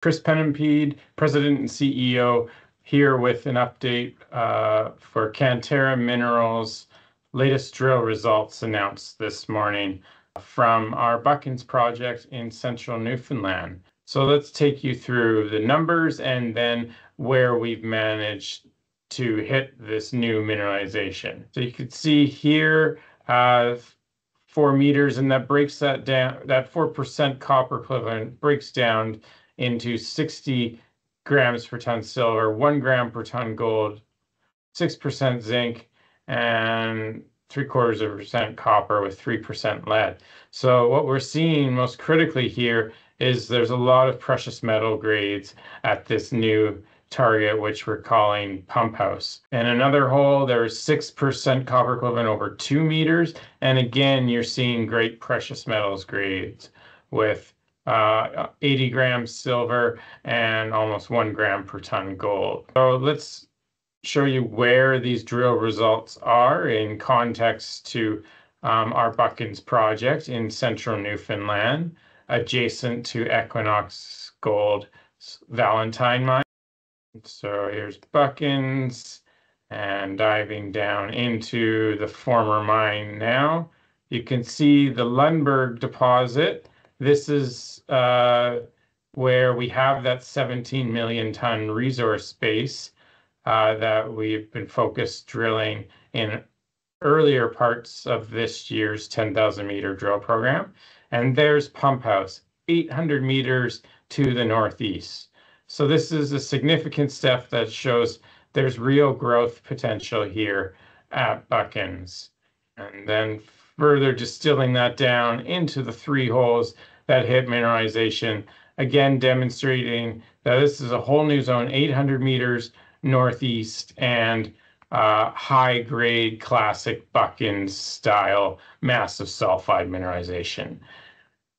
Chris Pennimpede, President and CEO, here with an update uh, for Canterra Minerals' latest drill results announced this morning from our Buchans Project in central Newfoundland. So let's take you through the numbers and then where we've managed to hit this new mineralization. So you can see here uh, 4 meters, and that breaks that down. That 4% copper equivalent breaks down into 60 grams per ton silver, 1 gram per ton gold, 6% zinc, and 0.75% copper with 3% lead. So what we're seeing most critically here is there's a lot of precious metal grades at this new target, which we're calling Pump House. In another hole, there's 6% copper equivalent over 2 meters. And again, you're seeing great precious metals grades with Uh, 80 grams silver and almost 1 gram per ton gold. So let's show you where these drill results are in context to um, our Buchans Project in central Newfoundland, adjacent to Equinox Gold Valentine Mine. So here's Buchans and diving down into the former mine now. You can see the Lundberg deposit. This is uh, where we have that 17 million ton resource base uh, that we've been focused drilling in earlier parts of this year's 10,000-meter drill program. And there's Pump House, 800 meters to the northeast. So this is a significant step that shows there's real growth potential here at Buchans. Further distilling that down into the three holes that hit mineralization, again demonstrating that this is a whole new zone, 800 meters northeast and uh, high-grade classic Buchans style massive sulfide mineralization.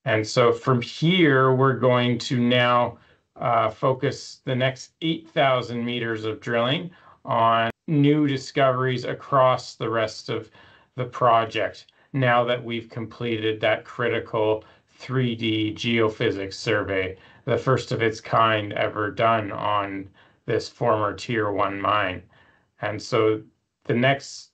And so from here, we're going to now uh, focus the next 8,000 meters of drilling on new discoveries across the rest of the project now that we've completed that critical 3D geophysics survey, the first of its kind ever done on this former Tier One mine. And so the next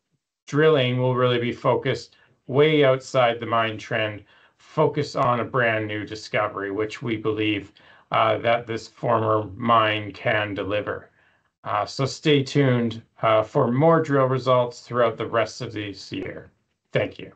drilling will really be focused way outside the mine trend, focused on a brand new discovery, which we believe uh, that this former mine can deliver. Uh, so stay tuned uh, for more drill results throughout the rest of this year. Thank you.